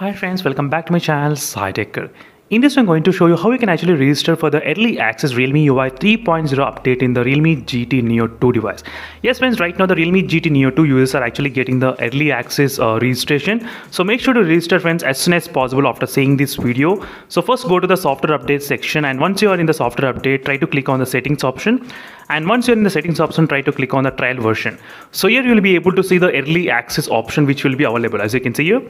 Hi friends, welcome back to my channel Sai Tech Guru. In this I'm going to show you how you can actually register for the early access Realme UI 3.0 update in the Realme GT Neo 2 device. Yes friends, right now the Realme GT Neo 2 users are actually getting the early access uh, registration. So make sure to register friends as soon as possible after seeing this video. So first go to the software update section and once you are in the software update, try to click on the settings option. And once you're in the settings option, try to click on the trial version. So here you will be able to see the early access option which will be available as you can see here.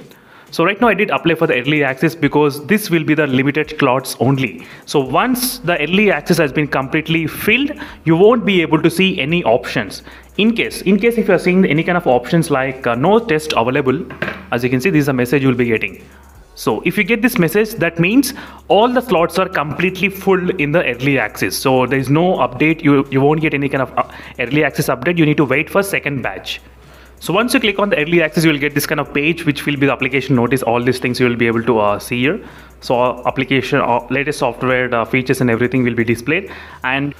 So right now I did apply for the early access because this will be the limited slots only. So once the early access has been completely filled, you won't be able to see any options. In case, in case if you are seeing any kind of options like uh, no test available, as you can see, this is a message you will be getting. So if you get this message, that means all the slots are completely full in the early access. So there is no update. You, you won't get any kind of uh, early access update. You need to wait for second batch. So once you click on the early access, you will get this kind of page, which will be the application notice. All these things you will be able to uh, see here. So uh, application, uh, latest software uh, features and everything will be displayed. And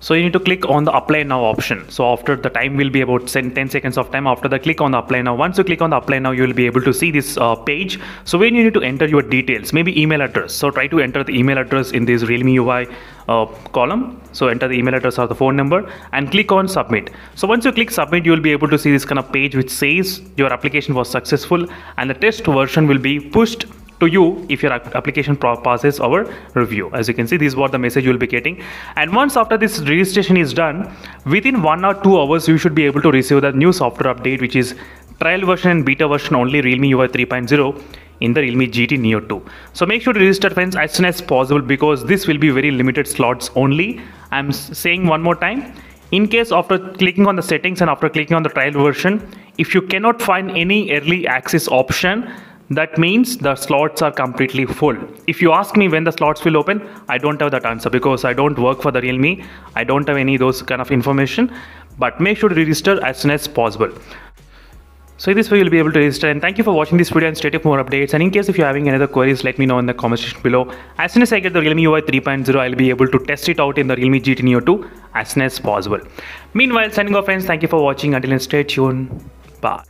so you need to click on the apply now option. So after the time will be about 10 seconds of time after the click on the apply now. Once you click on the apply now, you will be able to see this uh, page. So when you need to enter your details, maybe email address. So try to enter the email address in this Realme UI uh, column. So enter the email address or the phone number and click on submit. So once you click submit, you will be able to see this kind of page which says your application was successful and the test version will be pushed to you if your application passes our review as you can see this is what the message you will be getting and once after this registration is done within one or two hours you should be able to receive the new software update which is trial version and beta version only realme ui 3.0 in the Realme GT Neo 2. So make sure to register friends as soon as possible because this will be very limited slots only. I'm saying one more time. In case after clicking on the settings and after clicking on the trial version, if you cannot find any early access option, that means the slots are completely full. If you ask me when the slots will open, I don't have that answer because I don't work for the Realme. I don't have any those kind of information. But make sure to register as soon as possible. So this way you'll be able to register and thank you for watching this video and stay tuned for more updates and in case if you're having any other queries let me know in the comment section below. As soon as I get the Realme UI 3.0 I'll be able to test it out in the Realme GT Neo 2 as soon as possible. Meanwhile signing off friends thank you for watching until then stay tuned. Bye.